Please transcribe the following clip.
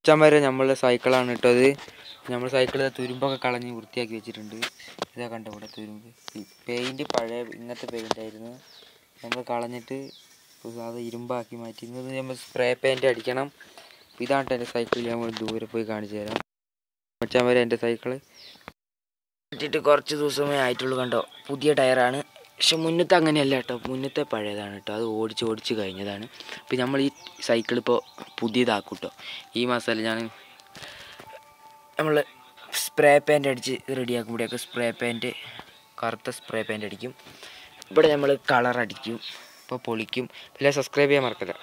ഉച്ചം വരെ നമ്മളെ സൈക്കിളാണ് ഇട്ടത്. നമ്മൾ സൈക്കിൾ തുരുമ്പൊക്കെ കളഞ്ഞ് വൃത്തിയാക്കി വെച്ചിട്ടുണ്ട്. ഇതാ കണ്ടോ ഇവിടെ തുരുമ്പ്. പെയിന്റ് പഴയ ഇങ്ങനത്തെ പെയിന്റ് ആയിരുന്നു. നമ്മൾ കളഞ്ഞിട്ട് അത് ഇരുമ്പാക്കി മാറ്റി. ഇന്നത് നമ്മൾ സ്പ്രേ പെയിന്റ് അടിക്കണം. ഇതാണ് എന്റെ സൈക്കിൾ നമ്മൾ ദൂരെ പോയി കാണിച്ചു തരാം. ഉച്ചം വരെ എന്റെ സൈക്കിൾ. ഇട്ടിട്ട് കുറച്ച് ദിവസമേ ആയിട്ടുള്ളൂ കണ്ടോ. പുതിയ ടയറാണ്. പക്ഷെ മുന്നത്തെ അങ്ങനെയല്ല കേട്ടോ. മുന്നത്തെ പഴയതാണ് കേട്ടോ. അത് ഓടിച്ച് ഓടിച്ച് കഴിഞ്ഞതാണ്. അപ്പോൾ നമ്മൾ ഈ സൈക്കിൾ ഇപ്പോൾ പുതിയതാക്കും കേട്ടോ. ഈ മാസമല്ല ഞാൻ നമ്മൾ സ്പ്രേ പെയിന്റ് അടിച്ച് റെഡിയാക്കുമ്പോഴേക്ക് സ്പ്രേ പെയിന്റ് കറുത്ത സ്പ്രേ പെയിന്റ് അടിക്കും. ഇവിടെ നമ്മൾ കളർ അടിക്കും. ഇപ്പോൾ പൊളിക്കും. പിന്നെ സബ്സ്ക്രൈബ് ചെയ്യാൻ മറക്കല്ല